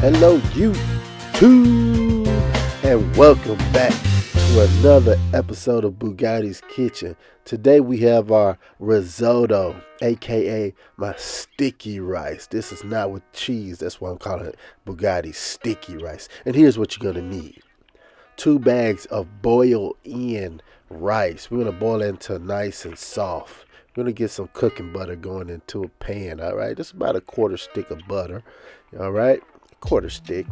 Hello, YouTube, and welcome back to another episode of Bugatti's Kitchen. Today we have our risotto, aka my sticky rice. This is not with cheese, that's why I'm calling it Bugatti sticky rice. And here's what you're gonna need two bags of boiled in rice. We're gonna boil it until nice and soft. We're gonna get some cooking butter going into a pan. All right, just about a quarter stick of butter. All right, quarter stick.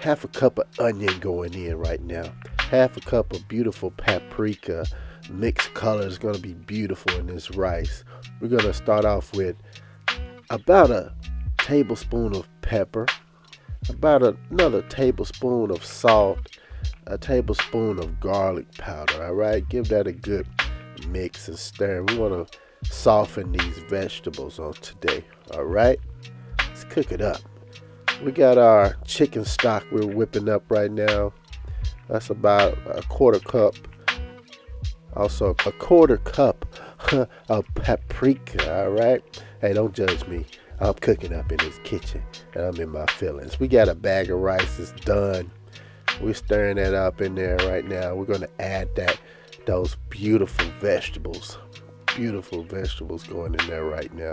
Half a cup of onion going in right now. Half a cup of beautiful paprika. Mixed color is gonna be beautiful in this rice. We're gonna start off with about a tablespoon of pepper, about another tablespoon of salt, a tablespoon of garlic powder. All right, give that a good mix and stir. We want to soften these vegetables on today. All right, let's cook it up. We got our chicken stock we're whipping up right now. That's about a quarter cup. Also, a quarter cup of paprika. All right. Hey, don't judge me. I'm cooking up in this kitchen and I'm in my feelings. We got a bag of rice. It's done. We're stirring that up in there right now. We're going to add that those beautiful vegetables beautiful vegetables going in there right now.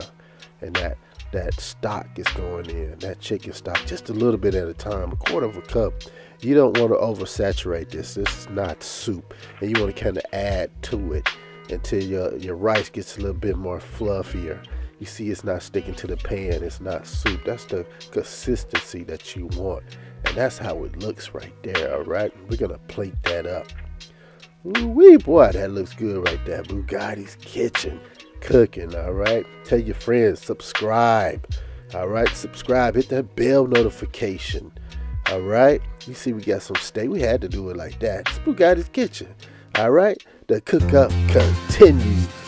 And that that stock is going in, that chicken stock, just a little bit at a time, a quarter of a cup. You don't want to oversaturate this. This is not soup. And you want to kind of add to it until your, your rice gets a little bit more fluffier. You see it's not sticking to the pan. It's not soup. That's the consistency that you want. And that's how it looks right there, all right? We're going to plate that up. Ooh wee, boy, that looks good right there. Bugatti's Kitchen cooking, all right? Tell your friends, subscribe, all right? Subscribe, hit that bell notification, all right? You see, we got some steak. We had to do it like that. It's Bugatti's Kitchen, all right? The cook up continues.